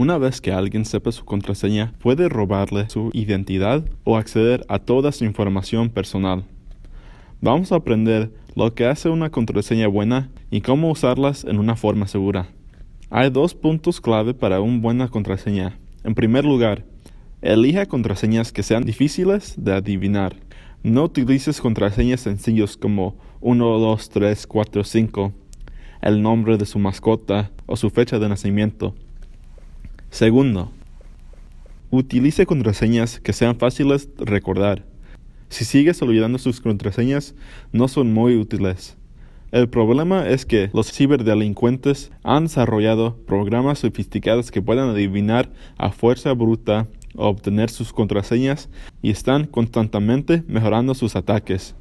Una vez que alguien sepa su contraseña, puede robarle su identidad o acceder a toda su información personal. Vamos a aprender lo que hace una contraseña buena y cómo usarlas en una forma segura. Hay dos puntos clave para una buena contraseña. En primer lugar, elija contraseñas que sean difíciles de adivinar. No utilices contraseñas sencillas como 1, 2, 3, 4, 5, el nombre de su mascota o su fecha de nacimiento. Segundo, utilice contraseñas que sean fáciles de recordar. Si sigues olvidando sus contraseñas, no son muy útiles. El problema es que los ciberdelincuentes han desarrollado programas sofisticados que pueden adivinar a fuerza bruta obtener sus contraseñas y están constantemente mejorando sus ataques.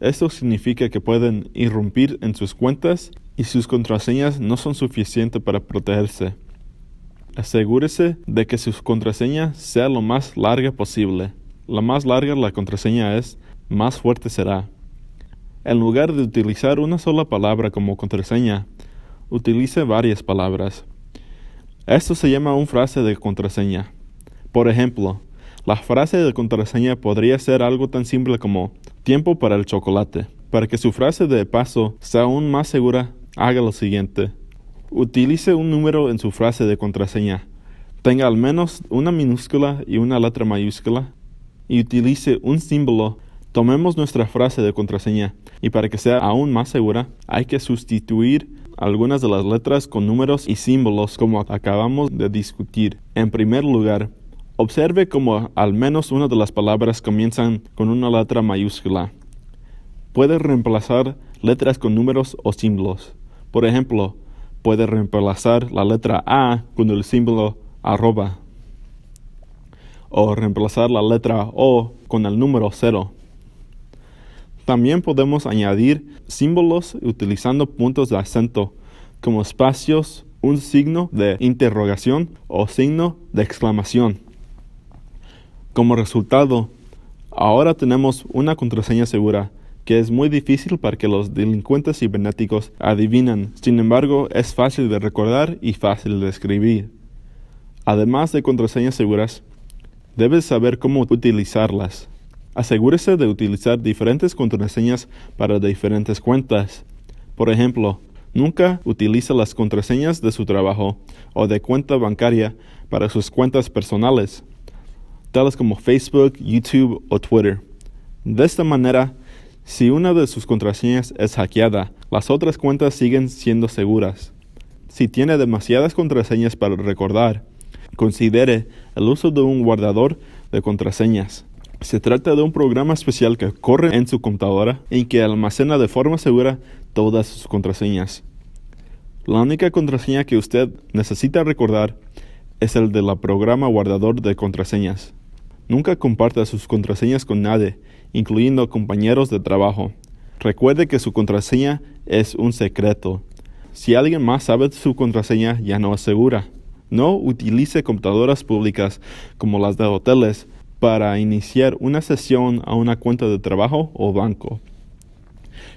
Esto significa que pueden irrumpir en sus cuentas y sus contraseñas no son suficientes para protegerse. Asegúrese de que su contraseña sea lo más larga posible. La más larga la contraseña es, más fuerte será. En lugar de utilizar una sola palabra como contraseña, utilice varias palabras. Esto se llama una frase de contraseña. Por ejemplo, la frase de contraseña podría ser algo tan simple como tiempo para el chocolate. Para que su frase de paso sea aún más segura, haga lo siguiente. Utilice un número en su frase de contraseña. Tenga al menos una minúscula y una letra mayúscula. Y utilice un símbolo. Tomemos nuestra frase de contraseña y para que sea aún más segura, hay que sustituir algunas de las letras con números y símbolos como acabamos de discutir. En primer lugar, observe cómo al menos una de las palabras comienzan con una letra mayúscula. Puede reemplazar letras con números o símbolos. Por ejemplo, puede reemplazar la letra A con el símbolo arroba o reemplazar la letra O con el número cero. También podemos añadir símbolos utilizando puntos de acento como espacios, un signo de interrogación o signo de exclamación. Como resultado, ahora tenemos una contraseña segura que es muy difícil para que los delincuentes cibernéticos adivinen. Sin embargo, es fácil de recordar y fácil de escribir. Además de contraseñas seguras, debes saber cómo utilizarlas. Asegúrese de utilizar diferentes contraseñas para diferentes cuentas. Por ejemplo, nunca utilice las contraseñas de su trabajo o de cuenta bancaria para sus cuentas personales, tales como Facebook, YouTube o Twitter. De esta manera, si una de sus contraseñas es hackeada, las otras cuentas siguen siendo seguras. Si tiene demasiadas contraseñas para recordar, considere el uso de un guardador de contraseñas. Se trata de un programa especial que corre en su computadora y que almacena de forma segura todas sus contraseñas. La única contraseña que usted necesita recordar es el de la programa guardador de contraseñas. Nunca comparta sus contraseñas con nadie, incluyendo compañeros de trabajo. Recuerde que su contraseña es un secreto. Si alguien más sabe su contraseña, ya no es segura. No utilice computadoras públicas como las de hoteles para iniciar una sesión a una cuenta de trabajo o banco.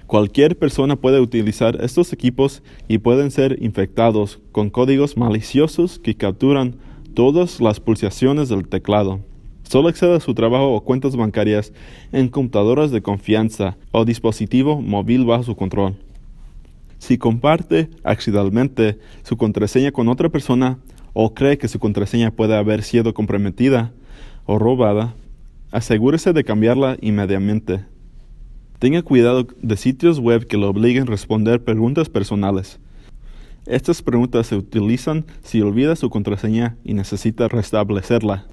Cualquier persona puede utilizar estos equipos y pueden ser infectados con códigos maliciosos que capturan todas las pulsaciones del teclado. Solo acceda a su trabajo o cuentas bancarias en computadoras de confianza o dispositivo móvil bajo su control. Si comparte accidentalmente su contraseña con otra persona o cree que su contraseña puede haber sido comprometida, o robada, asegúrese de cambiarla inmediatamente. Tenga cuidado de sitios web que lo obliguen a responder preguntas personales. Estas preguntas se utilizan si olvida su contraseña y necesita restablecerla.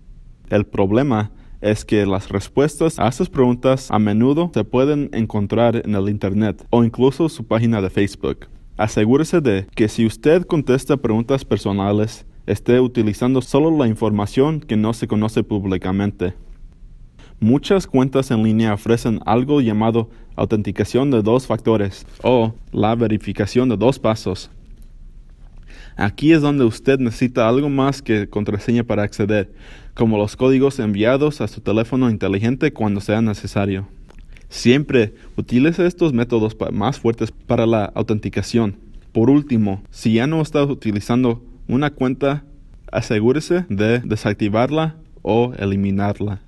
El problema es que las respuestas a estas preguntas a menudo se pueden encontrar en el Internet o incluso su página de Facebook. Asegúrese de que si usted contesta preguntas personales, esté utilizando solo la información que no se conoce públicamente. Muchas cuentas en línea ofrecen algo llamado autenticación de dos factores o la verificación de dos pasos. Aquí es donde usted necesita algo más que contraseña para acceder, como los códigos enviados a su teléfono inteligente cuando sea necesario. Siempre utilice estos métodos más fuertes para la autenticación. Por último, si ya no está utilizando una cuenta, asegúrese de desactivarla o eliminarla.